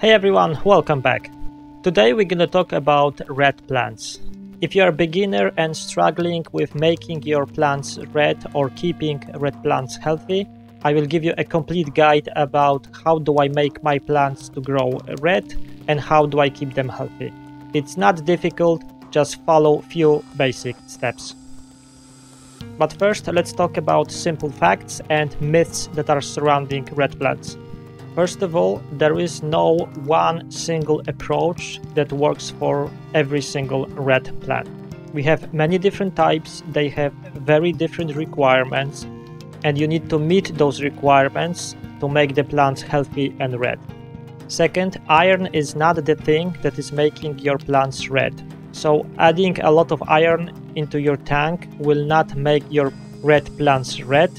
Hey everyone, welcome back. Today we're gonna talk about red plants. If you're a beginner and struggling with making your plants red or keeping red plants healthy, I will give you a complete guide about how do I make my plants to grow red and how do I keep them healthy. It's not difficult, just follow few basic steps. But first, let's talk about simple facts and myths that are surrounding red plants. First of all, there is no one single approach that works for every single red plant. We have many different types, they have very different requirements, and you need to meet those requirements to make the plants healthy and red. Second, iron is not the thing that is making your plants red. So adding a lot of iron into your tank will not make your red plants red.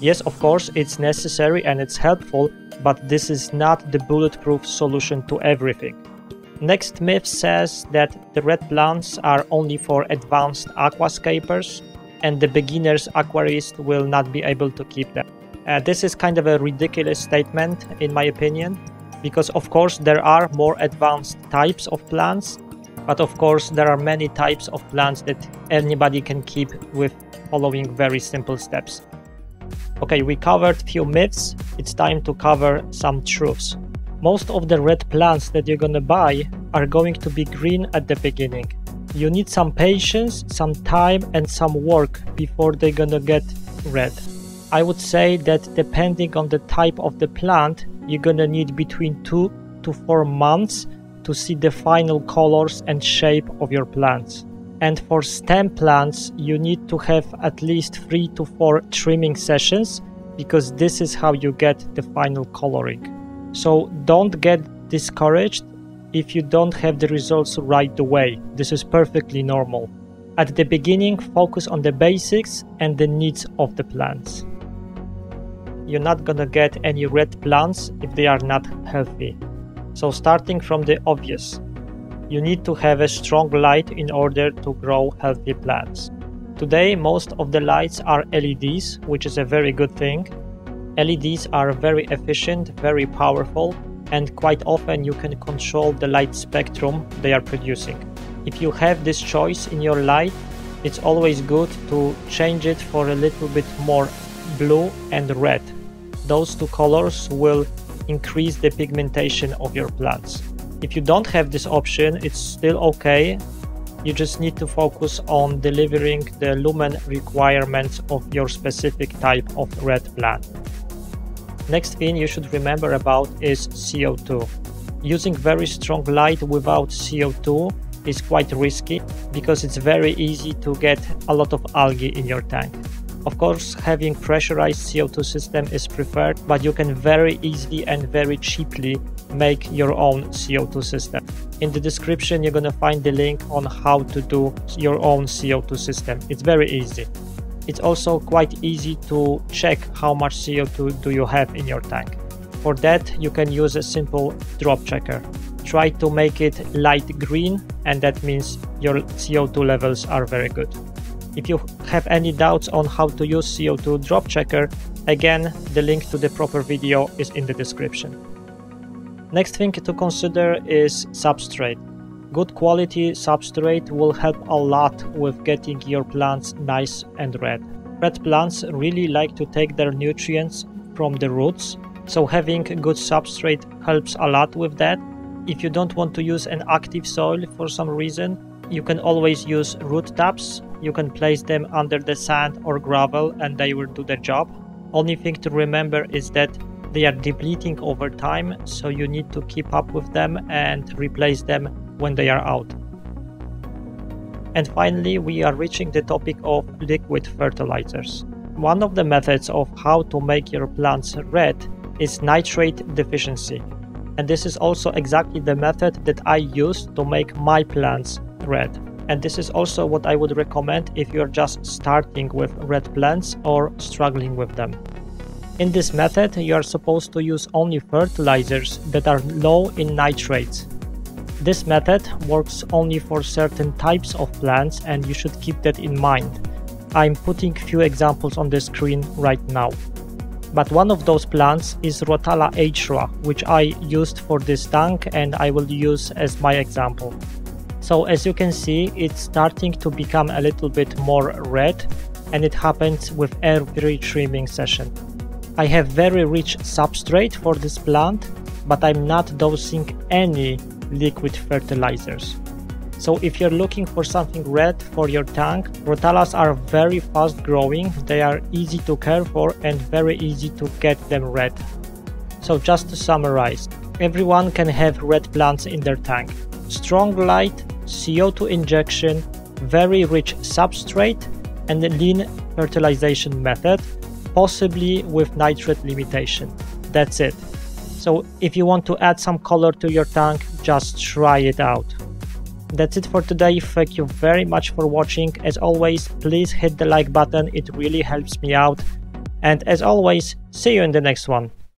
Yes, of course, it's necessary and it's helpful, but this is not the bulletproof solution to everything. Next myth says that the red plants are only for advanced aquascapers and the beginner's aquarist will not be able to keep them. Uh, this is kind of a ridiculous statement in my opinion because of course there are more advanced types of plants but of course, there are many types of plants that anybody can keep with following very simple steps. Okay, we covered few myths. It's time to cover some truths. Most of the red plants that you're gonna buy are going to be green at the beginning. You need some patience, some time and some work before they're gonna get red. I would say that depending on the type of the plant, you're gonna need between 2 to 4 months to see the final colors and shape of your plants. And for stem plants, you need to have at least 3 to 4 trimming sessions because this is how you get the final coloring. So don't get discouraged if you don't have the results right away. This is perfectly normal. At the beginning, focus on the basics and the needs of the plants. You're not gonna get any red plants if they are not healthy. So starting from the obvious, you need to have a strong light in order to grow healthy plants. Today most of the lights are LEDs, which is a very good thing. LEDs are very efficient, very powerful, and quite often you can control the light spectrum they are producing. If you have this choice in your light, it's always good to change it for a little bit more blue and red. Those two colors will increase the pigmentation of your plants. If you don't have this option, it's still okay. You just need to focus on delivering the lumen requirements of your specific type of red plant. Next thing you should remember about is CO2. Using very strong light without CO2 is quite risky because it's very easy to get a lot of algae in your tank. Of course, having pressurized CO2 system is preferred, but you can very easily and very cheaply make your own CO2 system. In the description, you're gonna find the link on how to do your own CO2 system. It's very easy. It's also quite easy to check how much CO2 do you have in your tank. For that, you can use a simple drop checker. Try to make it light green and that means your CO2 levels are very good. If you have any doubts on how to use CO2 drop checker, again, the link to the proper video is in the description. Next thing to consider is substrate. Good quality substrate will help a lot with getting your plants nice and red. Red plants really like to take their nutrients from the roots, so having good substrate helps a lot with that. If you don't want to use an active soil for some reason, you can always use root tabs you can place them under the sand or gravel and they will do the job. Only thing to remember is that they are depleting over time, so you need to keep up with them and replace them when they are out. And finally, we are reaching the topic of liquid fertilizers. One of the methods of how to make your plants red is nitrate deficiency. And this is also exactly the method that I use to make my plants red and this is also what I would recommend if you're just starting with red plants or struggling with them. In this method, you are supposed to use only fertilizers that are low in nitrates. This method works only for certain types of plants and you should keep that in mind. I'm putting few examples on the screen right now. but one of those plants is Rotala H'ra, which I used for this tank and I will use as my example. So as you can see, it's starting to become a little bit more red and it happens with every trimming session. I have very rich substrate for this plant, but I'm not dosing any liquid fertilizers. So if you're looking for something red for your tank, Rotalas are very fast growing, they are easy to care for and very easy to get them red. So just to summarize, everyone can have red plants in their tank. Strong light, CO2 injection, very rich substrate and lean fertilization method, possibly with nitrate limitation. That's it. So if you want to add some color to your tank, just try it out. That's it for today, thank you very much for watching. As always, please hit the like button, it really helps me out. And as always, see you in the next one.